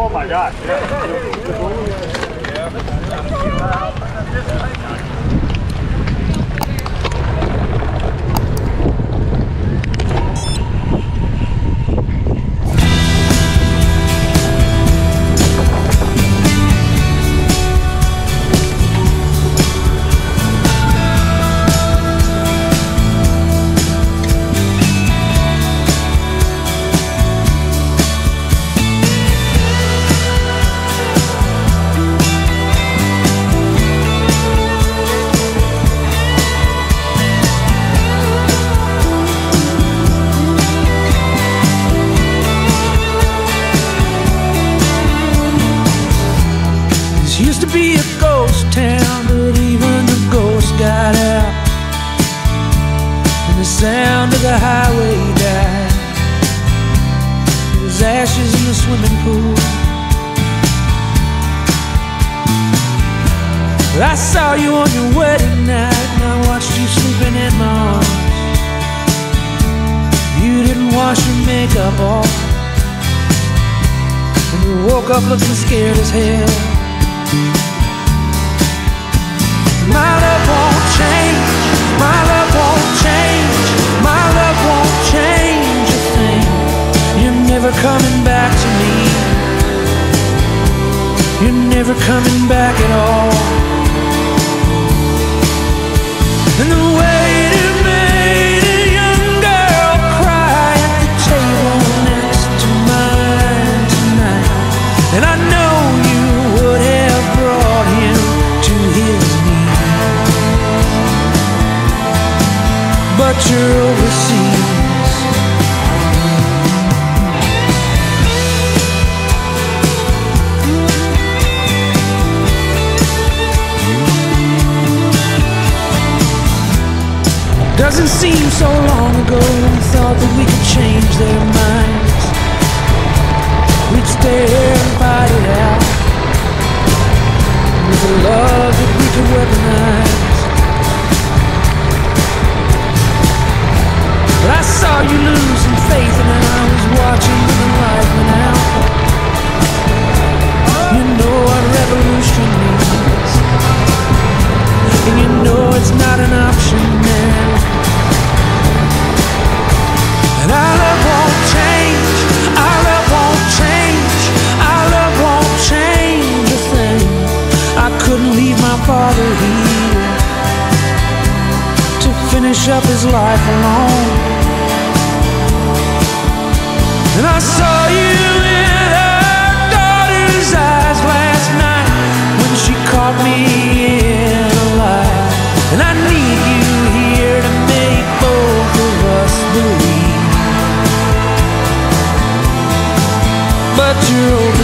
Oh my God. This the sound of the highway died. There was ashes in the swimming pool. I saw you on your wedding night, and I watched you sleeping in my arms. You didn't wash your makeup off. And you woke up looking scared as hell. My love won't change. My coming back to me. You're never coming back at all. And the waiter made a young girl cry at the table next to mine tonight. And I know you would have brought him to his knees. But you're overseas. Doesn't seem so long ago we thought that we could change their minds. We'd stay here and fight it out father here to finish up his life alone. And I saw you in her daughter's eyes last night when she caught me in a lie. And I need you here to make both of us believe. But you're.